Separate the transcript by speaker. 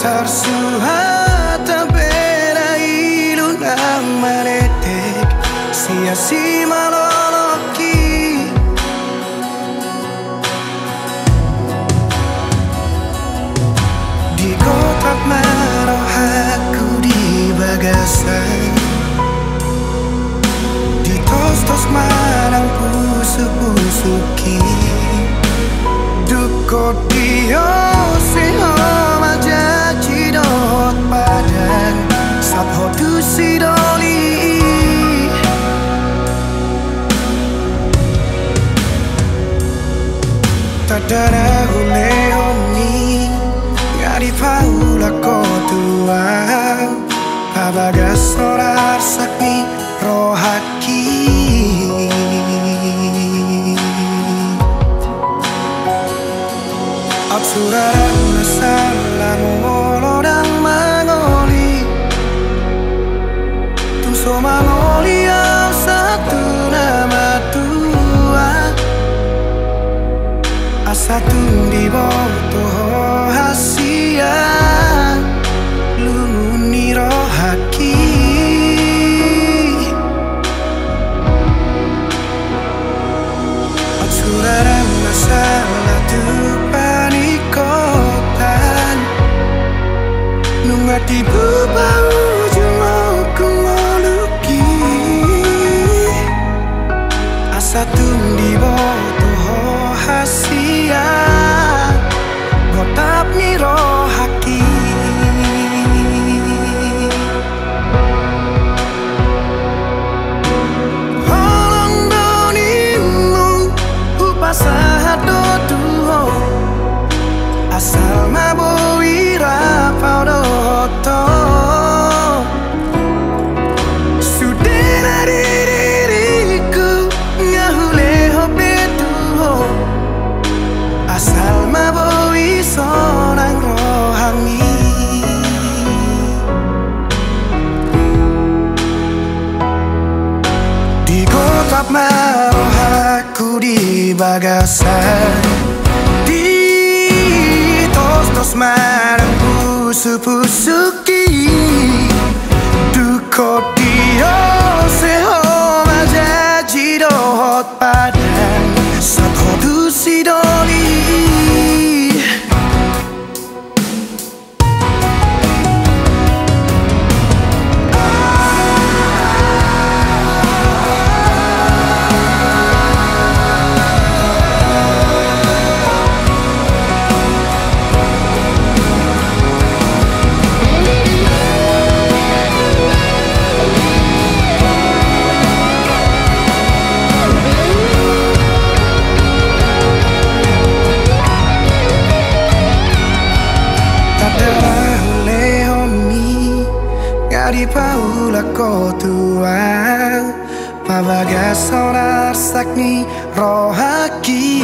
Speaker 1: tersuhata beda ilunang manetek sia-sia maloloki Tadana hule honi Ngari paula kotua Abaga sorar sakni rohaki Absurah nasalah molodang mangoli Tu so mangoli satu di bawah hasia maroh aku di bagasan Di tos-tos marang pusu-pusuki Dukot dia Ngari paula kotua Pabaga sonar sakni rohaki